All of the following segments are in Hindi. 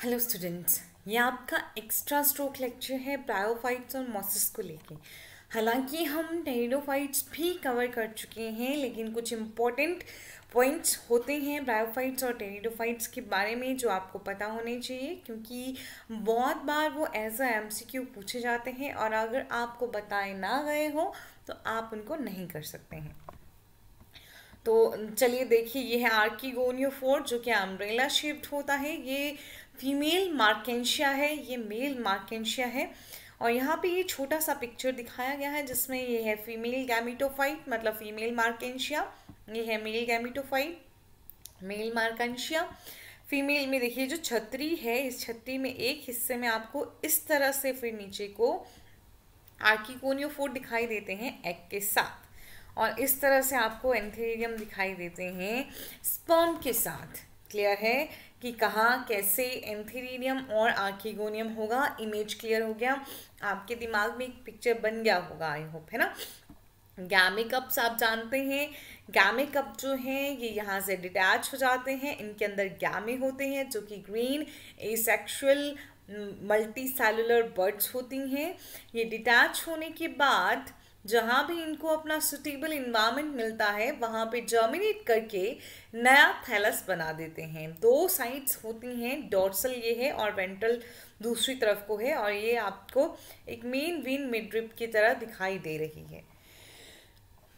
हेलो स्टूडेंट्स ये आपका एक्स्ट्रा स्ट्रोक लेक्चर है ब्रायोफाइट्स और मॉसिस को लेके। हालाँकि हम टेरिडोफाइट्स भी कवर कर चुके हैं, लेकिन कुछ इम्पोर्टेंट पॉइंट्स होते हैं ब्रायोफाइट्स और टेरिडोफाइट्स के बारे में जो आपको पता होने चाहिए, क्योंकि बहुत बार वो एज अ एम पूछे जाते हैं और अगर आपको बताए ना गए हो तो आप उनको नहीं कर सकते हैं। तो चलिए देखिए, ये है आर्कीगोनियोफोर जो कि अम्ब्रेला शेप्ड होता है। ये फीमेल मार्केंशिया है, ये मेल मार्केंशिया है। और यहाँ पे ये छोटा सा पिक्चर दिखाया गया है, जिसमें ये है फीमेल गैमिटोफाइट मतलब फीमेल मार्केंशिया ये है male gametophyte male Marchantia female में देखिए, जो छतरी है, इस छतरी में एक हिस्से में आपको इस तरह से फिर नीचे को आर्किकोनियोफोर दिखाई देते हैं एग के साथ। और इस तरह से आपको एंथेरियम दिखाई देते हैं स्पर्म के साथ। क्लियर है? कि कहाँ, कैसे एंथेरियम और आर्किगोनियम होगा? इमेज क्लियर हो गया। आपके दिमाग में एक पिक्चर बन गया होगा आई होप है ना? गैमिकअप्स आप जानते हैं। गैमिकअप जो हैं, ये यहाँ से डिटैच हो जाते हैं। इनके अंदर गैमे होते हैं, जो कि green asexual multi cellular birds होती हैं। ये डिटैच होने के बाद जहाँ भी इनको अपना सुटेबल इन्वायरमेंट मिलता है, वहाँ पे जर्मिनेट करके नया थैलस बना देते हैं। दो साइड्स होती हैं डॉर्सल ये है और वेंट्रल दूसरी तरफ़ को है और ये आपको एक मेन वेन मिड्रिप की तरह दिखाई दे रही है।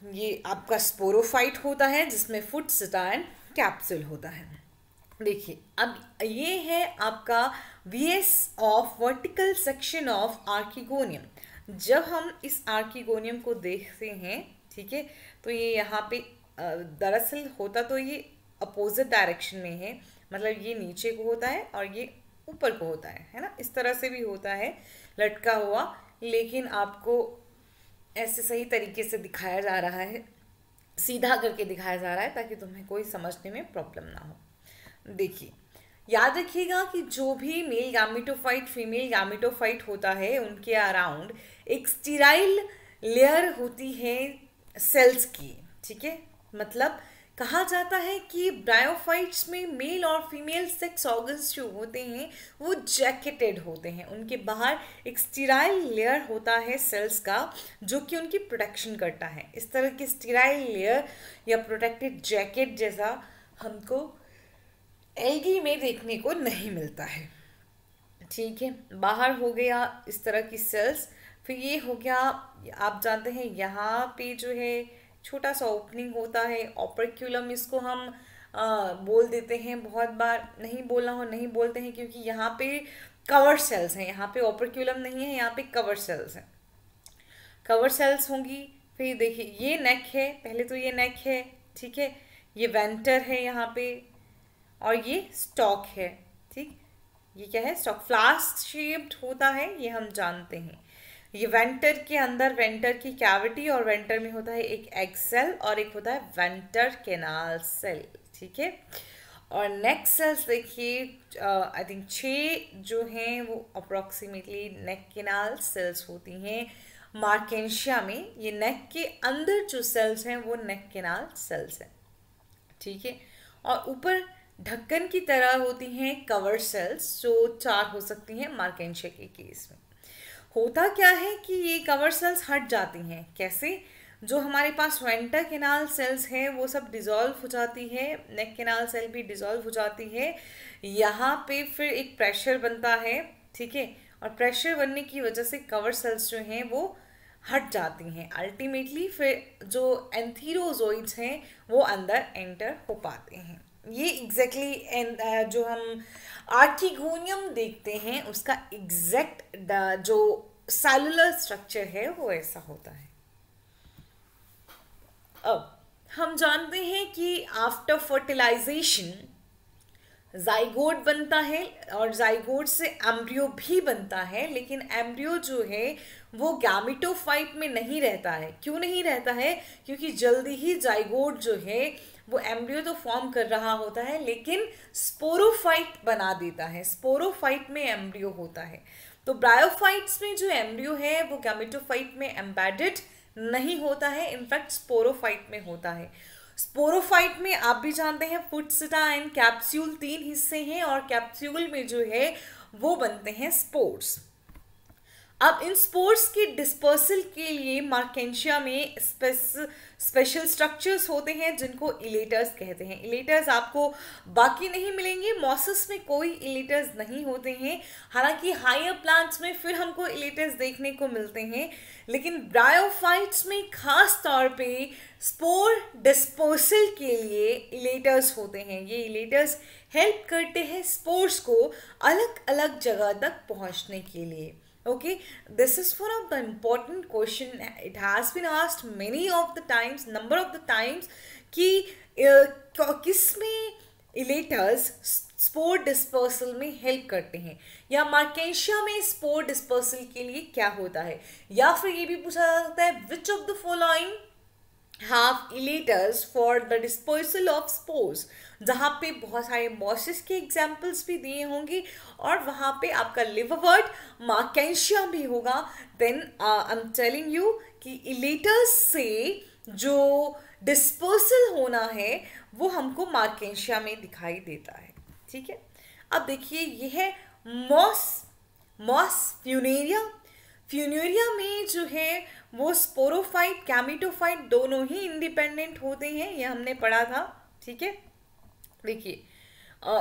ये आपका स्पोरोफाइट होता है, जिसमें फुट सटाइन कैप्सूल होता है। देखिए, अब ये है आपका V S of vertical section of archegonium जब हम इस आर्किगोनियम को देखते हैं, ठीक है तो ये यहाँ पे दरअसल होता तो ये अपोजिट डायरेक्शन में है मतलब ये नीचे को होता है और ये ऊपर को होता है है ना? इस तरह से भी होता है, लटका हुआ, लेकिन आपको ऐसे सही तरीके से दिखाया जा रहा है, सीधा करके दिखाया जा रहा है, ताकि तुम्हें कोई समझने में प्रॉब्लम ना हो। देखिए याद रखिएगा कि जो भी मेल गैमिटोफाइट फीमेल गैमिटोफाइट होता है, उनके अराउंड एक स्टीराइल लेयर होती है सेल्स की, ठीक है? मतलब कहा जाता है कि ब्रायोफाइट्स में मेल और फीमेल सेक्स ऑर्गन्स जो होते हैं, वो जैकेटेड होते हैं। उनके बाहर एक स्टीराइल लेयर होता है सेल्स का, जो कि उनकी प्रोटेक्शन करता है। इस तरह की स्टीराइल लेयर या प्रोटेक्टेड जैकेट जैसा हमको एल्गी में देखने को नहीं मिलता है। ठीक है बाहर हो गया इस तरह की सेल्स फिर ये हो गया आप जानते हैं यहाँ पे जो है छोटा सा ओपनिंग होता है ऑपरक्यूलम इसको हम आ, बोल देते हैं बहुत बार नहीं बोलना हो नहीं बोलते हैं क्योंकि यहाँ पे कवर सेल्स हैं यहाँ पे ऑपरक्यूलम नहीं है यहाँ पे कवर सेल्स हैं। कवर सेल्स होंगी फिर देखिए ये नेक है पहले तो ये नेक है ठीक है ये वेंटर है यहाँ पे और ये स्टॉक है, ठीक? ये क्या है? स्टॉक फ्लास्क शेप्ड होता है, ये हम जानते हैं। ये वेंटर के अंदर वेंटर की कैविटी और वेंटर में होता है एक एग सेल और एक होता है वेंटर केनाल सेल ठीक है? और नेक्स्ट सेल्स देखिए आई थिंक छः जो हैं, वो अप्रॉक्सीमेटली नेक केनाल सेल्स होती हैं। मार्केशिया में ये नेक के अंदर जो सेल्स हैं, वो नेक केनाल सेल्स हैं, ठीक है? और ऊपर ढक्कन की तरह होती हैं कवर सेल्स जो चार हो सकती हैं मार्केशिया के केस में। होता क्या है कि ये कवर सेल्स हट जाती हैं। कैसे? जो हमारे पास वेंटर केनाल सेल्स हैं, वो सब डिज़ोल्व हो जाती है नेक केनाल सेल भी डिज़ोल्व हो जाती है। यहाँ पे फिर एक प्रेशर बनता है, ठीक है? और प्रेशर बनने की वजह से कवर सेल्स जो हैं, वो हट जाती हैं। अल्टीमेटली फिर जो एंथीरोजोइड्स हैं, वो अंदर एंटर हो पाते हैं। ये एग्जैक्टली exactly, जो हम आर्किगोनियम देखते हैं उसका एग्जैक्ट जो सेलुलर स्ट्रक्चर है वो ऐसा होता है। अब हम जानते हैं कि आफ्टर फर्टिलाइजेशन जाइगोड बनता है और जाइगोड से एम्ब्रियो भी बनता है लेकिन एम्ब्रियो जो है वो गैमिटोफाइट में नहीं रहता है। क्यों नहीं रहता है? क्योंकि जल्दी ही जाइगोड जो है वो एम्ब्रियो तो फॉर्म कर रहा होता है, लेकिन स्पोरोफाइट बना देता है। स्पोरोफाइट में एम्ब्रियो होता है। तो ब्रायोफाइट्स में जो एम्ब्रियो है, वो गैमिटोफाइट में एम्बेडेड नहीं होता है इनफैक्ट स्पोरोफाइट में होता है। स्पोरोफाइट में आप भी जानते हैं फुटसिटा एंड कैप्स्यूल तीन हिस्से हैं और कैप्स्यूल में जो है, वो बनते हैं स्पोर्ट्स अब इन स्पोर्ट्स के डिस्पर्सल के लिए मार्केंशिया में स्पेशल स्ट्रक्चर्स होते हैं जिनको इलेटर्स कहते हैं। इलेटर्स आपको बाकी नहीं मिलेंगे, मॉसस में कोई इलेटर्स नहीं होते हैं। हालाँकि हायर प्लांट्स में फिर हमको इलेटर्स देखने को मिलते हैं, लेकिन ब्रायोफाइट्स में खास तौर पे स्पोर डिस्पर्सल के लिए इलेटर्स होते हैं। ये इलेटर्स हेल्प करते हैं स्पोर्ट्स को अलग अलग जगह तक पहुँचने के लिए। Okay this is one of the important question it has been asked many of the times number of the times कि uh, किसमें इलेटर्स स्पोर डिस्पर्सल में हेल्प करते हैं या मार्केशिया में स्पोर डिस्पर्सल के लिए क्या होता है या फिर ये भी पूछा जा सकता है which of the following have elaters for the dispersal of spores जहाँ पे बहुत सारे मॉसिस के एग्जाम्पल्स भी दिए होंगे और वहाँ पे आपका लिवरवर्ड मार्केशिया भी होगा। Then I am telling you कि इलेटर्स से जो डिस्पर्सल होना है, वो हमको मार्केशिया में दिखाई देता है। ठीक है? अब देखिए ये है मॉस मॉस फ्यूनेरिया फ्यूनेरिया में जो है, वो स्पोरोफाइट, कैमिटोफाइट दोनों ही इंडिपेंडेंट होते हैं, ये हमने पढ़ा था, ठीक है? देखिए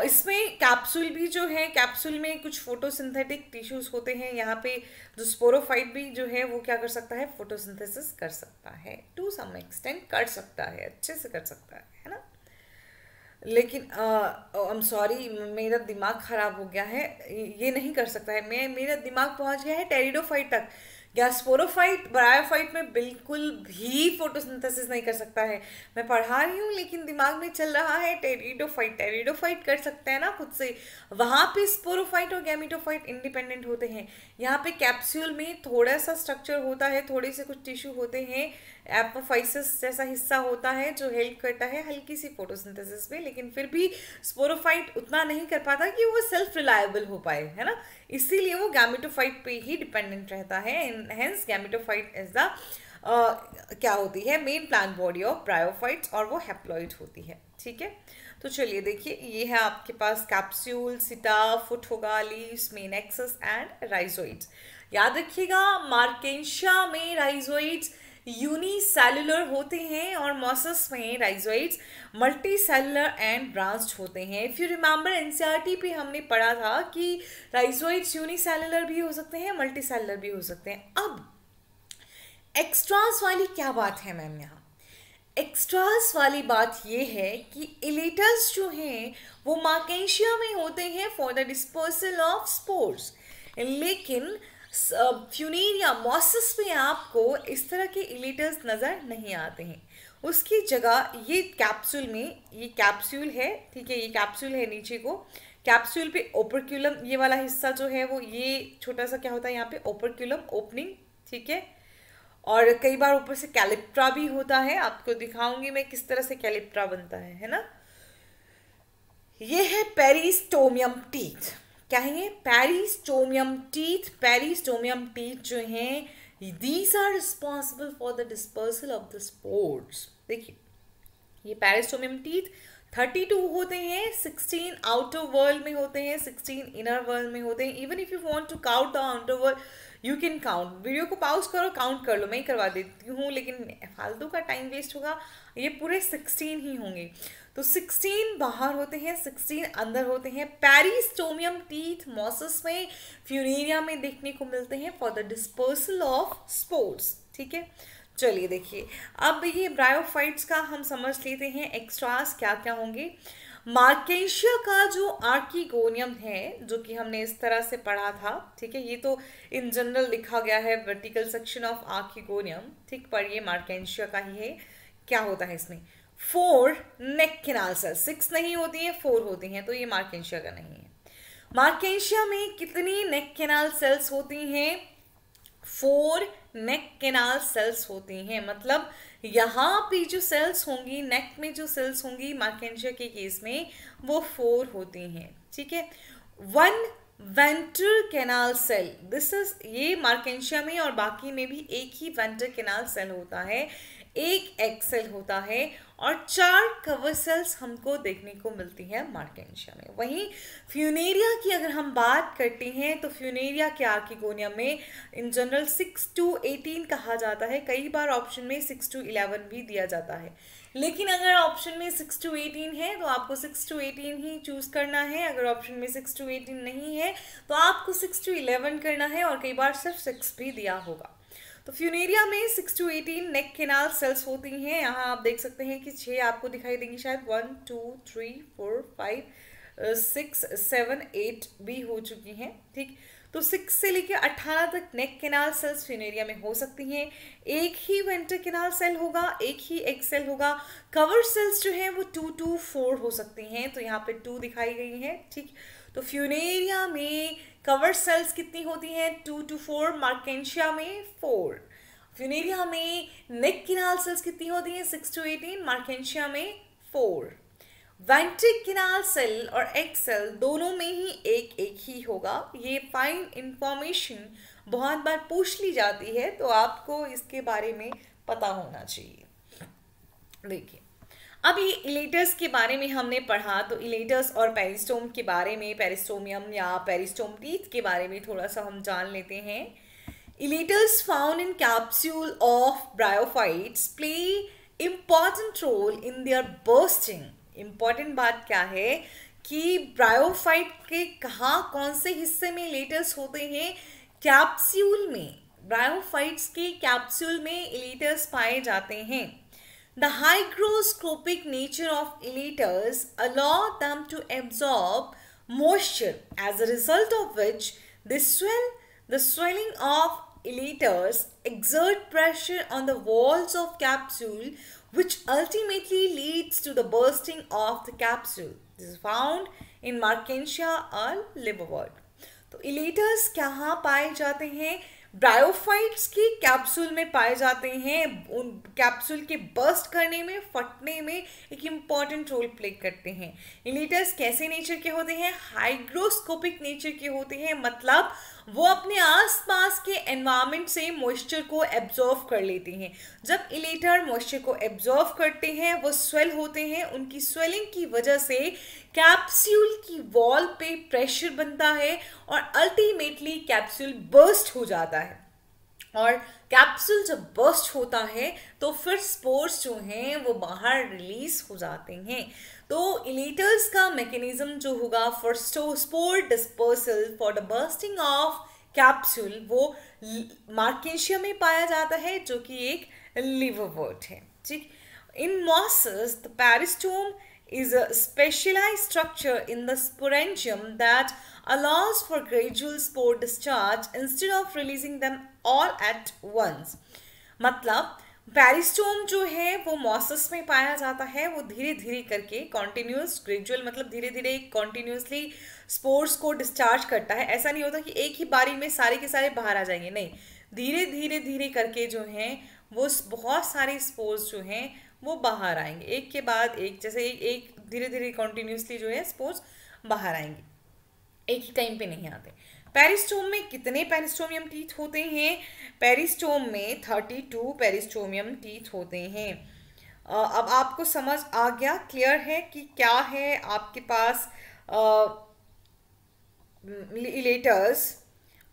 इसमें कैप्सूल भी जो है कैप्सूल में कुछ फोटोसिंथेटिक टिश्यूज होते हैं, यहाँ पे जो स्पोरोफाइट भी जो है, वो क्या कर सकता है फोटोसिंथेसिस कर सकता है टू सम एक्सटेंट कर सकता है, अच्छे से कर सकता है है ना? लेकिन आई एम सॉरी मेरा दिमाग ख़राब हो गया है, ये नहीं कर सकता है। मैं, मेरा दिमाग पहुँच गया है टेरिडोफाइट तक। गैस्पोरोफाइट ब्रायोफाइट में बिल्कुल भी फोटोसिंथेसिस नहीं कर सकता है। मैं पढ़ा रही हूँ, लेकिन दिमाग में चल रहा है टेरिडोफाइट। टेरिडोफाइट कर सकते हैं ना खुद से। वहाँ पे स्पोरोफाइट और गैमिटोफाइट इंडिपेंडेंट होते हैं। यहाँ पे कैप्सूल में थोड़ा सा स्ट्रक्चर होता है, थोड़े से कुछ टिश्यू होते हैं। एपोफाइसिस जैसा हिस्सा होता है, जो हेल्प करता है हल्की सी फोटोसिंथेसिस में, लेकिन फिर भी स्पोरोफाइट उतना नहीं कर पाता कि वो सेल्फ रिलायबल हो पाए, है ना? इसीलिए वो गैमिटोफाइट पे ही डिपेंडेंट रहता है हेंस गैमिटोफाइट इज़ द क्या होती है main plant body of bryophytes और वो हैप्लॉइड होती है, ठीक है? तो चलिए देखिए, ये है आपके पास कैप्स्यूल सिटा फुट होगा leaves main axis and rhizoids याद रखिएगा मार्केशिया में राइजोइड्स यूनिसेलुलर होते हैं और मॉसस में rhizoids multi cellular and branched होते हैं। इफ़ यू रिमेंबर एनसीईआरटी पे हमने पढ़ा था कि राइजोइड्स यूनिसेलुलर भी हो सकते हैं मल्टी सेलुलर भी हो सकते हैं। अब एक्स्ट्रास वाली क्या बात है मैम यहाँ? एक्स्ट्रास वाली बात ये है कि इलेटर्स जो हैं, वो मार्केशिया में होते हैं for the disposal of sports लेकिन फ्यूनेरिया मॉसस में आपको इस तरह के इलेटर्स नज़र नहीं आते हैं। उसकी जगह ये कैप्सूल में, ये कैप्सूल है, ठीक है, ये कैप्सूल है नीचे को। कैप्सूल पे ओपरक्यूलम ये वाला हिस्सा जो है वो, ये छोटा सा क्या होता है यहाँ पे? ओपरक्यूलम ओपनिंग ठीक है? और कई बार ऊपर से कैलिप्ट्रा भी होता है। आपको दिखाऊँगी मैं किस तरह से कैलिप्ट्रा बनता है है ना? ये है पेरिस्टोमियम टीथ क्या है ये? पेरिस्टोमियम टीथ पेरिस्टोमियम टीथ जो हैं these are responsible for the dispersal of the sports देखिए, ये पेरिस्टोमियम टीथ थर्टी टू होते हैं सिक्सटीन आउटर वर्ल्ड में होते हैं सिक्सटीन इनर वर्ल्ड में होते हैं. Even if you want to count the outer world you can count video को पाउज करो काउंट कर लो. मैं ही करवा देती हूँ, लेकिन फालतू का टाइम वेस्ट होगा, ये पूरे सिक्सटीन ही होंगे. तो 16 बाहर होते हैं 16 अंदर होते हैं। पैरिस्टोमियम टीथ मॉसस में फ्यूनेरिया में देखने को मिलते हैं for the dispersal of sports ठीक है? चलिए देखिए, अब ये ब्रायोफाइट्स का हम समझ लेते हैं एक्स्ट्रास क्या क्या होंगे। मार्केशिया का जो आर्कीगोनियम है, जो कि हमने इस तरह से पढ़ा था, ठीक है? ये तो इन जनरल लिखा गया है वर्टिकल सेक्शन ऑफ़ आर्कीगोनियम ठीक पढ़िए मार्केशिया का ही है। क्या होता है इसमें? Four neck canal cell six नहीं होती है फोर होती हैं तो ये मार्केशिया का नहीं है। मार्केशिया में कितनी नेक केनाल सेल्स होती हैं? फोर नेक केनाल सेल्स होती हैं। मतलब यहाँ पे जो सेल्स होंगी नेक में जो सेल्स होंगी मार्केशिया के केस में, वो फोर होती हैं। ठीक है? One venter canal cell this is ये मार्केशिया में और बाकी में भी एक ही वेंटर केनाल सेल होता है। एक एक्सेल होता है और चार कवर सेल्स हमको देखने को मिलती है मार्केंशिया में। वहीं फ्यूनेरिया की अगर हम बात करते हैं तो फ्यूनेरिया के आर्किगोनिया में in general six to eighteen कहा जाता है। कई बार ऑप्शन में सिक्स टू इलेवन भी दिया जाता है। लेकिन अगर ऑप्शन में सिक्स टू एटीन है तो आपको सिक्स टू एटीन ही चूज़ करना है। अगर ऑप्शन में सिक्स टू एटीन नहीं है तो आपको सिक्स टू इलेवन करना है और कई बार सिर्फ़ सिक्स भी दिया होगा। तो फ्यूनेरिया में six to eighteen neck canal cells होती हैं। यहाँ आप देख सकते हैं कि छः आपको दिखाई देंगी शायद। One two three four five six seven eight भी हो चुकी हैं, ठीक? तो सिक्स से लेकर अट्ठारह तक नेक केनाल सेल्स फ्यूनेरिया में हो सकती हैं। एक ही वेंटर केनाल सेल होगा, एक ही एक सेल होगा। कवर सेल्स जो हैं वो टू टू फोर हो सकती हैं। तो यहाँ पे टू दिखाई गई हैं, ठीक? तो फ्यूनेरिया में कवर सेल्स कितनी होती हैं? टू टू फोर मार्केंशिया में फोर फ्यूनेरिया में नेक किनाल सेल्स कितनी होती हैं? सिक्स टू एटीन मार्केंशिया में फोर वेंट्रिक किनाल सेल और एक सेल दोनों में ही एक एक ही होगा। ये फाइन इंफॉर्मेशन बहुत बार पूछ ली जाती है तो आपको इसके बारे में पता होना चाहिए। देखिए अब ये इलेटर्स के बारे में हमने पढ़ा तो इलेटर्स और पेरिस्टोम के बारे में, पेरिस्टोमियम या पेरिस्टोम टीथ के बारे में थोड़ा सा हम जान लेते हैं। Elaters found in capsule of bryophytes play important role in their bursting important बात क्या है कि ब्रायोफाइट के कहाँ, कौन से हिस्से में इलेटर्स होते हैं? कैप्स्यूल में ब्रायोफाइट्स के कैप्सूल में इलेटर्स पाए जाते हैं। The hygroscopic nature of elaters allow them to absorb moisture as a result of which they swell. The swelling of elaters exert pressure on the walls of capsule which ultimately leads to the bursting of the capsule. This is found in Markensia or liverwort. तो इलेटर्स कहाँ पाए जाते हैं ब्रायोफाइट्स की कैप्सूल में पाए जाते हैं। उन कैप्सूल के बर्स्ट करने में, फटने में एक इंपॉर्टेंट रोल प्ले करते हैं। इलीटर्स कैसे नेचर के होते हैं? हाइग्रोस्कोपिक नेचर के होते हैं। मतलब वो अपने आसपास के एनवायरनमेंट से मॉइस्चर को एब्जॉर्व कर लेते हैं। जब इलेटर मॉइस्चर को एब्जॉर्व करते हैं, वो स्वेल होते हैं, उनकी स्वेलिंग की वजह से कैप्सूल की वॉल पे प्रेशर बनता है और अल्टीमेटली कैप्सूल बर्स्ट हो जाता है। और कैप्सूल जब बर्स्ट होता है तो फिर स्पोर्ट्स जो हैं, वो बाहर रिलीज़ हो जाते हैं। तो इलेटर्स का मैकेनिज्म जो होगा for store spore dispersal for the bursting of capsule वो मार्केशिया में पाया जाता है, जो कि एक लिवर वर्ड है, ठीक? In mosses the peristome is a specialize structure in the sporangium that allows for gradual spore discharge instead of releasing them all at once मतलब पेरिस्टोम जो है, वो मॉसस में पाया जाता है, वो धीरे धीरे करके कॉन्टिन्यूस ग्रेजुअल मतलब धीरे धीरे कॉन्टिन्यूसली स्पोर्ट्स को डिस्चार्ज करता है। ऐसा नहीं होता कि एक ही बारी में सारे के सारे बाहर आ जाएँगे, नहीं। धीरे धीरे धीरे करके जो हैं, वो बहुत सारे स्पोर्ट्स जो हैं, वो बाहर आएँगे। एक के बाद एक, जैसे एक एक धीरे धीरे कॉन्टिन्यूसली जो है स्पोर्ट्स बाहर आएँगे। एक ही टाइम पे नहीं आते। पेरिस्टोम में कितने पेरिस्टोमियम टीथ होते हैं? पेरिस्टोम में थर्टी टू पेरिस्टोमियम टीथ होते हैं। अब आपको समझ आ गया क्लियर है कि क्या है आपके पास इलेटर्स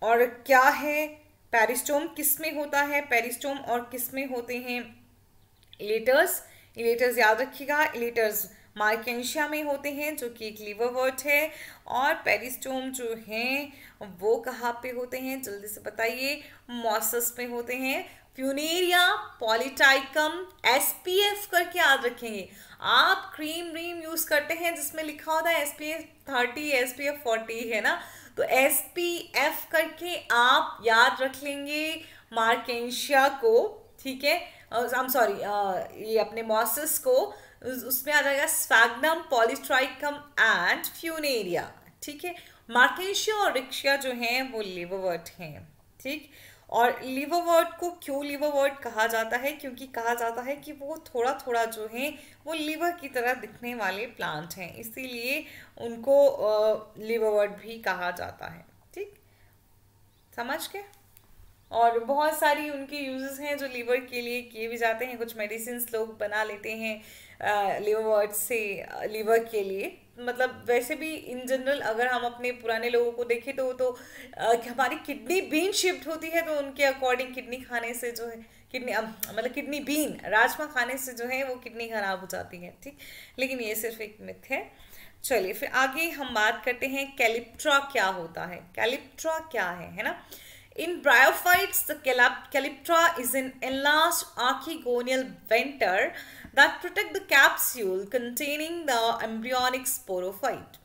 और क्या है पेरिस्टोम किसमें होता है पेरिस्टोम और किसमें होते हैं? इलेटर्स इलेटर्स याद रखिएगा इलेटर्स मार्केंशिया में होते हैं, जो कि एक लीवर वर्ट है, और पेरिस्टोम जो हैं, वो कहाँ पे होते हैं, जल्दी से बताइए, मॉसस में होते हैं। Funaria Polytrichum S P F करके याद रखेंगे आप क्रीम व्रीम यूज़ करते हैं, जिसमें लिखा होता है S P F thirty S P F forty, है ना? तो एस पी एफ़ करके आप याद रख लेंगे मार्केंशिया को, ठीक है? आई एम सॉरी ये अपने मॉसिस को। उसमें आ जाएगा स्पैगनम पॉलिस्ट्राइकम एंड फ्यूनेरिया ठीक है? मार्केशिया और रिक्शिया जो हैं, वो लिवरवर्ट हैं, ठीक? और लिवरवर्ट को क्यों लिवरवर्ट कहा जाता है? क्योंकि कहा जाता है कि वो थोड़ा थोड़ा जो है, वो लिवर की तरह दिखने वाले प्लांट हैं। इसीलिए उनको लिवोवर्ट भी कहा जाता है, ठीक? समझ के और बहुत सारी उनके यूजेस हैं जो लीवर के लिए किए भी जाते हैं। कुछ मेडिसिन लोग बना लेते हैं लीवर से लीवर के लिए। मतलब वैसे भी इन जनरल अगर हम अपने पुराने लोगों को देखें तो तो आ, हमारी किडनी बीन शिफ्ट होती है तो उनके अकॉर्डिंग किडनी खाने से जो है किडनी मतलब किडनी बीन राजमा खाने से जो है वो किडनी खराब हो जाती है ठीक? लेकिन ये सिर्फ़ एक मिथ है। चलिए फिर आगे हम बात करते हैं कैलिप्ट्रा क्या होता है। कैलिप्ट्रा क्या है है ना? In bryophytes, the calyptra is an enlarged archegonial venter that protect the capsule containing the embryonic sporophyte.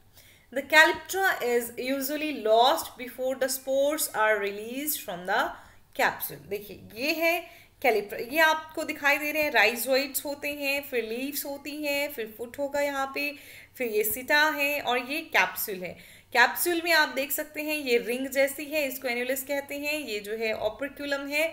The calyptra is usually lost before the spores are released from the capsule. देखिए ये है कैलिप्ट्रा ये आपको दिखाई दे रहे हैं राइजोइड्स होते हैं फिर लीव्स होती हैं फिर फुट होगा यहाँ पे फिर ये सिटा है और ये कैप्सूल है कैप्सूल में आप देख सकते हैं ये रिंग जैसी है इसको एनुलस कहते हैं ये जो है ऑपरक्यूलम है।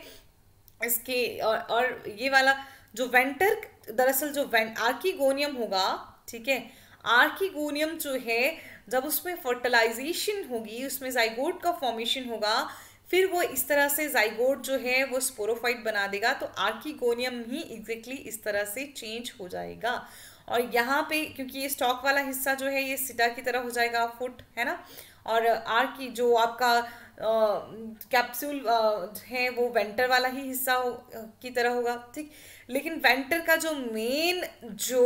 इसके और, और ये वाला जो वेंटर दरअसल जो वें आर्कीगोनियम होगा ठीक है आर्कीगोनियम जो है जब उसमें फर्टिलाइजेशन होगी उसमें जाइगोट का फॉर्मेशन होगा फिर वो इस तरह से जाइगोट जो है वो स्पोरोफाइट बना देगा तो आर्कीगोनियम ही एग्जैक्टली इस तरह से चेंज हो जाएगा। और यहाँ पे क्योंकि ये स्टॉक वाला हिस्सा जो है ये सिटा की तरह हो जाएगा फुट है ना? और आर की जो आपका कैप्सूल है वो वेंटर वाला ही हिस्सा हो, की तरह होगा ठीक? लेकिन वेंटर का जो मेन जो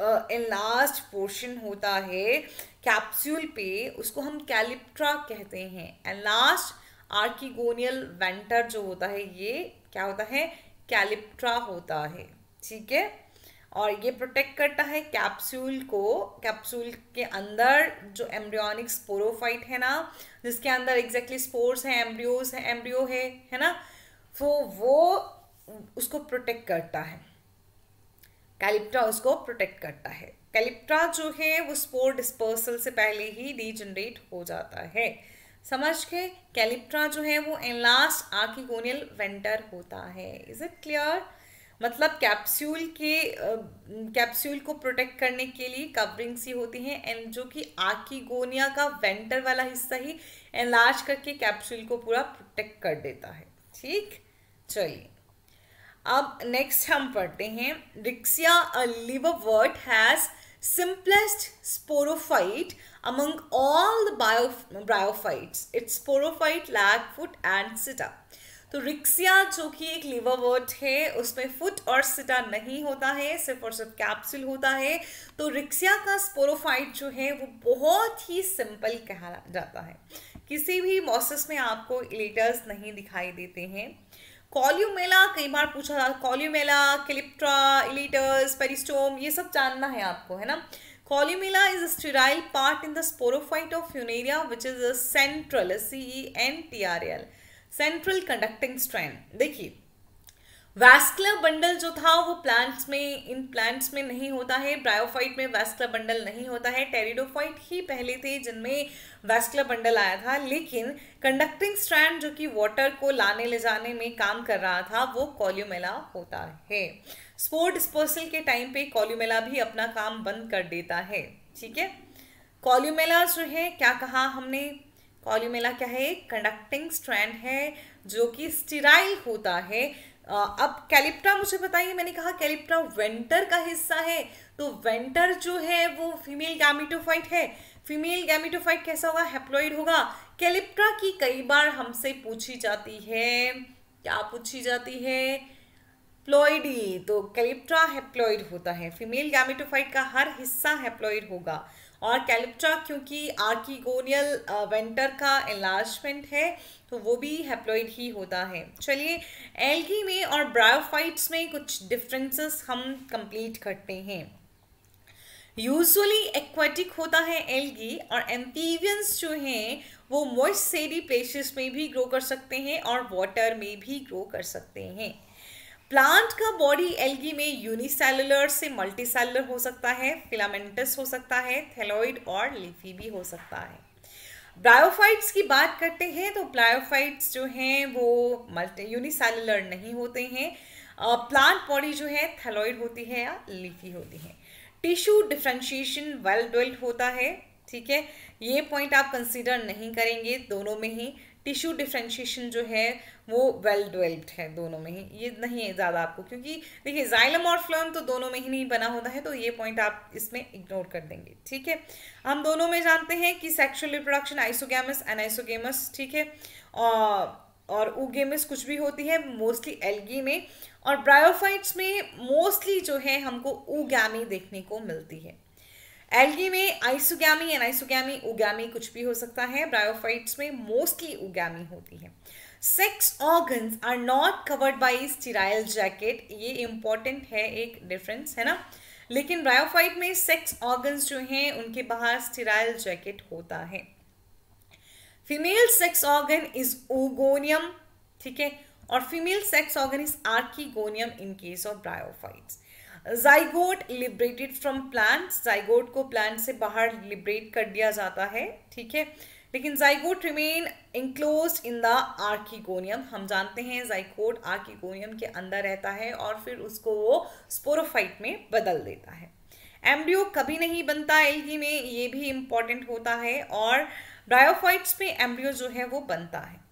लास्ट पोर्शन होता है कैप्सूल पे उसको हम कैलिप्ट्रा कहते हैं। एंड लास्ट आर्किगोनियल वेंटर जो होता है ये क्या होता है? कैलिप्ट्रा होता है ठीक है? और ये प्रोटेक्ट करता है कैप्सूल को कैप्सूल के अंदर जो एम्ब्रियोनिक स्पोरोफाइट है ना, जिसके अंदर एग्जैक्टली स्पोर्स हैं एम्ब्रियोज है एम्ब्रियो है है ना? वो वो उसको प्रोटेक्ट करता है। कैलिप्ट्रा उसको प्रोटेक्ट करता है। कैलिप्ट्रा जो है, वो स्पोर डिस्पर्सल से पहले ही डीजनरेट हो जाता है। समझ के? कैलिप्ट्रा जो है, वो एनलास्ट आर्किगोनियल वेंटर होता है। इज़ इट क्लियर मतलब कैप्सूल के कैप्सूल को प्रोटेक्ट करने के लिए कवरिंग सी होती हैं एंड जो कि आकीगोनिया का वेंटर वाला हिस्सा ही एनलार्ज करके कैप्सूल को पूरा प्रोटेक्ट कर देता है ठीक चलिए अब नेक्स्ट हम पढ़ते हैं Riccia liverwort has simplest sporophyte among all the bio, bryophytes. Its sporophyte lack foot and sita. तो रिक्सिया, जो कि एक लिवरवर्ट है, उसमें फुट और सिटा नहीं होता है, सिर्फ़ और सिर्फ़ कैप्सूल होता है। तो रिक्सिया का स्पोरोफाइट जो है, वो बहुत ही सिंपल कहा जाता है। किसी भी मॉसिस में आपको इलेटर्स नहीं दिखाई देते हैं। कॉल्यूमेला, कई बार पूछा जाता कॉल्यूमेला, क्लिप्ट्रा, इलेटर्स, पेरिस्टोम, ये सब जानना है आपको, है ना? Columella is sterile part in the sporophyte of Funaria which is a central C N T R L central conducting strand देखिए वैस्कुलर बंडल जो था, वो प्लांट्स में, इन प्लांट्स में नहीं होता है। ब्रायोफाइट में वैस्कुलर बंडल नहीं होता है। टेरिडोफाइट ही पहले थे जिनमें वैस्कुलर बंडल आया था। लेकिन कंडक्टिंग स्ट्रैंड जो कि वाटर को लाने, ले जाने में काम कर रहा था, वो कॉल्यूमेला होता है। स्पोर डिस्पोजल के टाइम पे कॉल्यूमेला भी अपना काम बंद कर देता है। ठीक है? कॉल्यूमेला जो है, क्या कहा हमने? कॉल्यूमेला क्या है? कंडक्टिंग स्ट्रैंड है जो कि स्टिराइल होता है। अब कैलिप्टा मुझे बताइए, मैंने कहा कैलिप्टा वेंटर का हिस्सा है। तो वेंटर जो है वो फीमेल गैमिटोफाइट है। फीमेल गैमिटोफाइट कैसा होगा? हेप्लॉइड होगा। कैलिप्ट्रा की कई बार हमसे पूछी जाती है। क्या पूछी जाती है? प्लॉइडी तो कैलिप्ट्रा हेप्लॉइड होता है। फीमेल गैमिटोफाइट का हर हिस्सा हेप्लॉइड होगा। और कैलिप्ट्रा क्योंकि आर्कीगोनियल वेंटर का एलार्जमेंट है तो वो भी हेप्लॉइड ही होता है। चलिए एल्गी में और ब्रायोफाइट्स में कुछ डिफरेंसेस हम कंप्लीट करते हैं। यूजुअली एक्वाटिक होता है एल्गी और एम्पीवियंस जो हैं, वो मॉइस्ट सेडी प्लेसेस में भी ग्रो कर सकते हैं और वाटर में भी ग्रो कर सकते हैं। प्लांट का बॉडी एल्गी में यूनिसेलुलर से मल्टीसेलुलर हो सकता है फिलामेंटस हो सकता है थेलोइड और लिफी भी हो सकता है। ब्रायोफाइट्स की बात करते हैं तो ब्रायोफाइट्स जो हैं, वो मल्टी यूनिसेलुलर नहीं होते हैं। प्लांट बॉडी जो है थेलोइड होती है या लिफी होती है। टिश्यू डिफ्रेंशिएशन वेल डेवल्ड होता है, ठीक है? ये पॉइंट आप कंसीडर नहीं करेंगे, दोनों में ही। टिश्यू डिफ्रेंशिएशन जो है वो वेल डेवलप्ड है दोनों में ही। ये नहीं है ज़्यादा आपको, क्योंकि देखिए जाइलम और फ्लोम तो दोनों में ही नहीं बना होता है तो ये पॉइंट आप इसमें इग्नोर कर देंगे, ठीक है? हम दोनों में जानते हैं कि सेक्शुअल रिप्रोडक्शन आइसोगैमस एनाइसोगेमस ठीक है? और और उगेमस कुछ भी होती है मोस्टली एल्गी में, और ब्रायोफाइट्स में मोस्टली जो है हमको उगैमी देखने को मिलती है। एल्गी में आइसोगैमी एंड आइसोगैमी उगैमी कुछ भी हो सकता है ब्रायोफाइट्स में मोस्टली उगैमी होती है। Sex organs are not covered by sterile jacket ये इंपॉर्टेंट है, एक डिफरेंस है ना? लेकिन ब्रायोफाइट में सेक्स ऑर्गन्स जो हैं, उनके बाहर स्टीराइल जैकेट होता है। Female sex organ is oogonium ठीक है? और female sex organ is archegonium in case of bryophytes zygote liberated from plant zygote को प्लांट से बाहर लिबरेट कर दिया जाता है, ठीक है? लेकिन zygote remain enclose in the archegonium हम जानते हैं जाइकोट आर्कीगोनियम के अंदर रहता है और फिर उसको वो स्पोरोफाइट में बदल देता है। एम्ब्रियो कभी नहीं बनता एल्गी में, ये भी इंपॉर्टेंट होता है और ब्रायोफाइट्स में एम्ब्रियो जो है वो बनता है।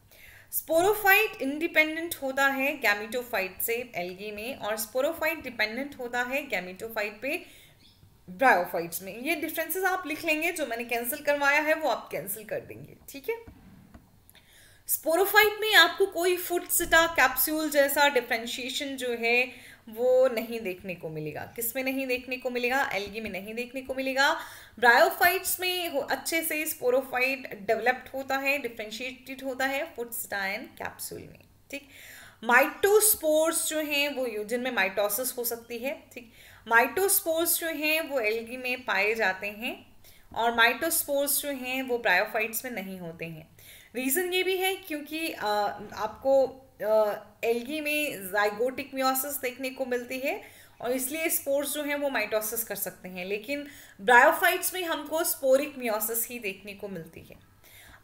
स्पोरोफाइट इंडिपेंडेंट होता है गैमिटोफाइट से एल्गी में और स्पोरोफाइट डिपेंडेंट होता है गैमिटोफाइट पे ब्रायोफाइट्स में। ये डिफरेंसेस आप लिख लेंगे, जो मैंने कैंसिल करवाया है, वो आप कैंसिल कर देंगे, ठीक है? स्पोरोफाइट में आपको कोई फुट सिटा कैप्सूल जैसा डिफ्रेंशिएशन जो है, वो नहीं देखने को मिलेगा। किसमें नहीं देखने को मिलेगा? एलगी में नहीं देखने को मिलेगा। ब्रायोफाइट्स में अच्छे से स्पोरोफाइट डेवलप्ड होता है डिफ्रेंशिएटेड होता है फुटस्टाइन कैप्सूल में, ठीक? माइटोस्पोर्स जो हैं वो जिनमें माइटोसिस हो सकती है ठीक? माइटोस्पोर्स जो हैं वो एल्गी में पाए जाते हैं और माइटोस्पोर्स जो हैं वो ब्रायोफाइट्स में नहीं होते हैं। रीज़न ये भी है क्योंकि आ, आपको एल्गी में जाइगोटिक मियोसिस देखने को मिलती है और इसलिए स्पोर्स जो हैं वो माइटोसिस कर सकते हैं लेकिन ब्रायोफाइट्स में हमको स्पोरिक मियोसिस ही देखने को मिलती है।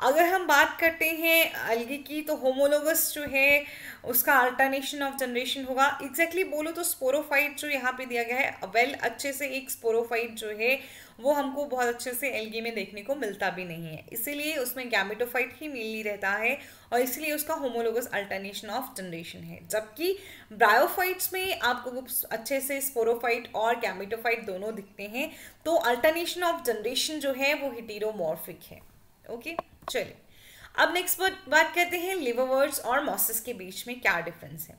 अगर हम बात करते हैं अलगी की तो होमोलोगस जो है, उसका अल्टरनेशन ऑफ़ जनरेशन होगा। एग्जैक्टली exactly बोलो तो स्पोरोफाइट जो यहाँ पे दिया गया है वेल अच्छे से एक स्पोरोफाइट जो है, वो हमको बहुत अच्छे से एलगी में देखने को मिलता भी नहीं है। इसीलिए उसमें गैमिटोफाइट ही मिली रहता है और इसलिए उसका होमोलोगस अल्टरनेशन ऑफ़ जनरेशन है। जबकि ब्रायोफाइट्स में आपको अच्छे से स्पोरोफाइट और गैमिटोफाइट दोनों दिखते हैं तो अल्टरनेशन ऑफ़ जनरेशन जो है, वो हिटीरोमॉर्फिक है। ओके चलिए। अब नेक्स्ट बात करते हैं लिवरवर्ड्स और मॉसिस के बीच में क्या डिफरेंस है।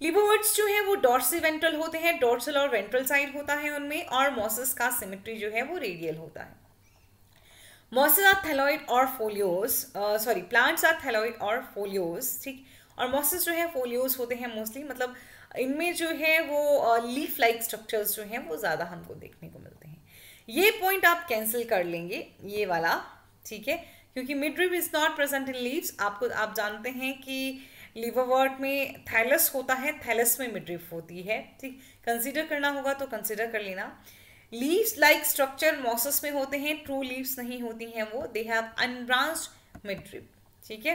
लिवरवर्ड्स जो है, वो डॉर्सी वेंट्रल होते हैं डॉर्सल और वेंट्रल साइड होता है उनमें और मॉसिस का सिमेट्री जो है, वो रेडियल होता है। मॉसिस आर थैलॉइड और foliose sorry plants are thalloid और फोलियोज ठीक? और मॉसिस जो है फोलियोज होते हैं मोस्टली मतलब इनमें जो है, वो लीफ लाइक स्ट्रक्चर्स जो हैं, वो ज़्यादा हमको देखने को मिलते हैं। ये पॉइंट आप कैंसिल कर लेंगे, ये वाला ठीक है? क्योंकि midrib is not present in leaves आपको, आप जानते हैं कि लिवरवर्ट में थैलस होता है थैलस में मिड्रिप होती है, ठीक? कंसिडर करना होगा तो कंसिडर कर लेना। लीव्स लाइक स्ट्रक्चर मॉसस में होते हैं ट्रू लीव्स नहीं होती हैं वो। दे हैव अनब्रांच्ड मिड्रिप ठीक है?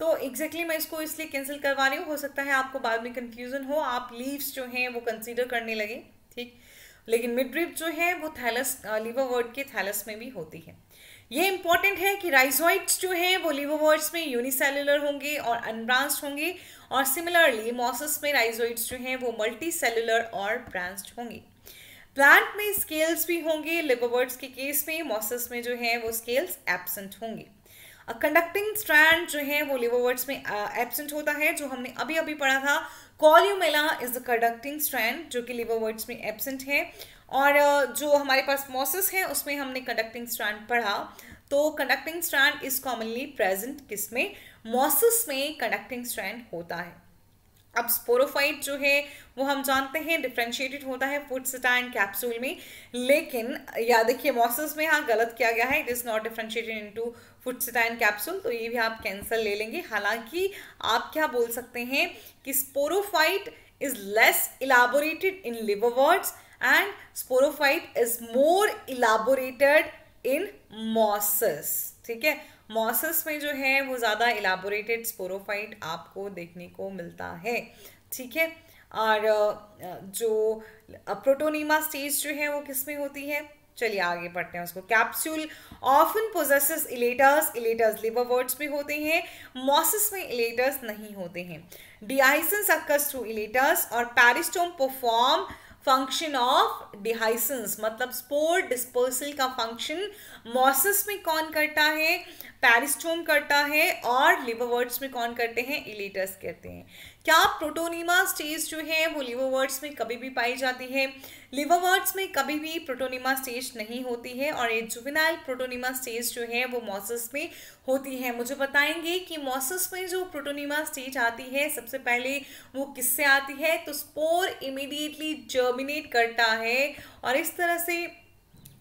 तो एग्जैक्टली exactly मैं इसको इसलिए कैंसिल करवा रही हूँ, हो सकता है आपको बाद में कंफ्यूजन हो, आप लीव्स जो हैं वो कंसिडर करने लगे, ठीक? लेकिन मिड्रिप जो है वो थैलस लिवर वर्ड के थैलस में भी होती है। ये इंपॉर्टेंट है कि राइजोइट्स जो हैं, वो लिवोवर्ड्स में यूनिसेलुलर होंगे और अनब्रांच्ड होंगे और सिमिलरली मॉसस में राइजोइट्स जो हैं, वो मल्टी सेलुलर और ब्रांच्ड होंगे। प्लांट में स्केल्स भी होंगे लिवोवर्ड्स के केस में मॉसस में जो है, वो स्केल्स एबसेंट होंगे। कंडक्टिंग स्ट्रैंड जो है, वो लिवोवर्ड्स में एबसेंट होता है, जो हमने अभी अभी पढ़ा था। Columella is the conducting strand जो कि लिवोवर्ड्स में एबसेंट है। और जो हमारे पास मॉसिस है, उसमें हमने कंडक्टिंग स्ट्रैंड पढ़ा। तो conducting strand is commonly present किसमें? मॉसिस में कंडक्टिंग स्ट्रैंड होता है। अब स्पोरोफाइट जो है, वो हम जानते हैं डिफ्रेंशिएटेड होता है फ़ूड सटाइन कैप्सूल में। लेकिन, या देखिए मॉसिस में हाँ गलत किया गया है। It is not differentiated into foot seta capsule तो ये भी आप कैंसिल ले लेंगे। हालाँकि, आप क्या बोल सकते हैं कि sporophyte is less elaborated in liverworts and sporophyte is more elaborated in mosses. ठीक है? मॉसस में जो है, वो ज़्यादा इलाबोरेटेड स्पोरोफाइट आपको देखने को मिलता है। ठीक है? और जो प्रोटोनीमा स्टेज जो है, वो किसमें होती है? चलिए आगे पढ़ते हैं उसको। Capsule often possesses elaters elaters liverworts में होते हैं। मॉसिस में इलेटर्स नहीं होते हैं। डिहाइसेंस अक्कर्स थ्रू इलेटर्स और peristome perform function of dehiscence मतलब स्पोर डिस्पर्सल का फ़ंक्शन मॉसिस में कौन करता है? पैरिस्टोम करता है और लिवरवर्ड्स में कौन करते हैं? इलेटर्स कहते हैं। क्या प्रोटोनिमा स्टेज जो है, वो लिवरवर्ड्स में कभी भी पाई जाती है? लिवरवर्ड्स में कभी भी प्रोटोनिमा स्टेज नहीं होती है और ये जुविनाइल प्रोटोनिमा स्टेज जो है, वो मॉसस में होती है। मुझे बताएँगे कि मॉसस में जो प्रोटोनिमा स्टेज आती है, सबसे पहले वो किससे आती है? तो स्पोर इमीडिएटली जर्मिनेट करता है और इस तरह से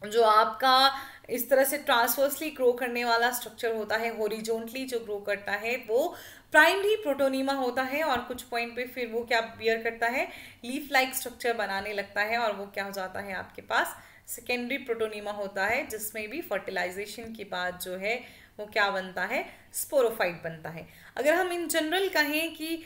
जो आपका इस तरह से ट्रांसवर्सली ग्रो करने वाला स्ट्रक्चर होता है होरिजोनटली जो ग्रो करता है, वो प्राइमरी प्रोटोनीमा होता है और कुछ पॉइंट पे फिर वो क्या बियर करता है? लीफ लाइक स्ट्रक्चर बनाने लगता है और वो क्या हो जाता है आपके पास? सेकेंडरी प्रोटोनीमा होता है, जिसमें भी फर्टिलाइजेशन के बाद जो है, वो क्या बनता है? स्पोरोफाइट बनता है। अगर हम इन जनरल कहें कि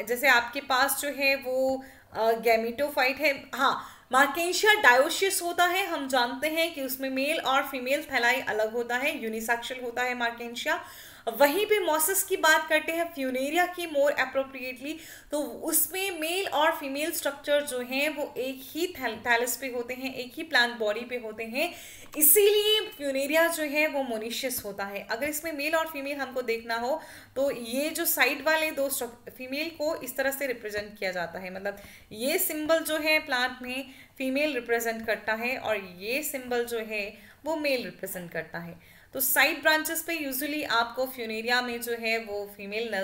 जैसे आपके पास जो है वो गैमिटोफाइट है हाँ मार्केशिया डायोशियस होता है। हम जानते हैं कि उसमें मेल और फीमेल थैलाई अलग होता है। यूनिसेक्शुअल होता है मार्केशिया वहीं पे मॉसस की बात करते हैं, फ्यूनेरिया की मोर अप्रोप्रिएटली तो उसमें मेल और फीमेल स्ट्रक्चर जो हैं, वो एक ही थैलस पे होते हैं, एक ही प्लांट बॉडी पे होते हैं। इसीलिए फ्यूनेरिया जो है, वो मोनिशियस होता है। अगर इसमें मेल और फीमेल हमको देखना हो तो ये जो साइड वाले दो फीमेल को इस तरह से रिप्रेजेंट किया जाता है। मतलब ये सिंबल जो है प्लांट में फीमेल रिप्रेजेंट करता है और ये सिंबल जो है, वो मेल रिप्रेजेंट करता है। तो साइड ब्रांचेस पे यूजुअली आपको फ्यूनेरिया में जो है वो फीमेल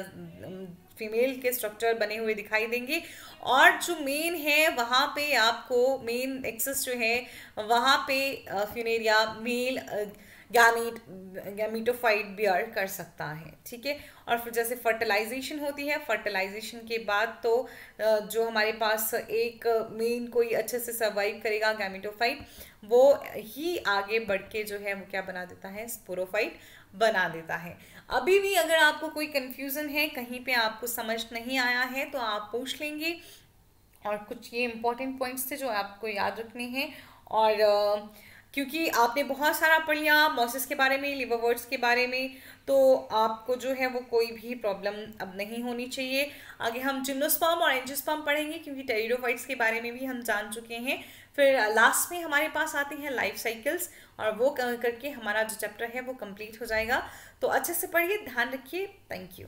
फीमेल के स्ट्रक्चर बने हुए दिखाई देंगे। और जो मेन है, वहाँ पे आपको मेन एक्सेस जो है, वहाँ पे Funaria male gamete gametophyte bear कर सकता है ठीक है और फिर जैसे फर्टिलाइजेशन होती है फर्टिलाइजेशन के बाद तो जो हमारे पास एक मेन कोई अच्छे से सर्वाइव करेगा गैमीटोफाइट वो ही आगे बढ़ के जो है वो क्या बना देता है स्पोरोफाइट बना देता है अभी भी अगर आपको कोई कन्फ्यूज़न है कहीं पे आपको समझ नहीं आया है तो आप पूछ लेंगे और कुछ ये इंपॉर्टेंट पॉइंट्स थे जो आपको याद रखने हैं और क्योंकि आपने बहुत सारा पढ़ लिया मॉसिस के बारे में लिवर वर्ड्स के बारे में तो आपको जो है वो कोई भी प्रॉब्लम अब नहीं होनी चाहिए। आगे हम जिम्नोस्पाम और एंजियोस्पाम पढ़ेंगे, क्योंकि टेरिडोफाइट्स के बारे में भी हम जान चुके हैं। फिर लास्ट में हमारे पास आती हैं लाइफ साइकिल्स और वो करके हमारा जो चैप्टर है वो कंप्लीट हो जाएगा। तो अच्छे से पढ़िए, ध्यान रखिए। Thank you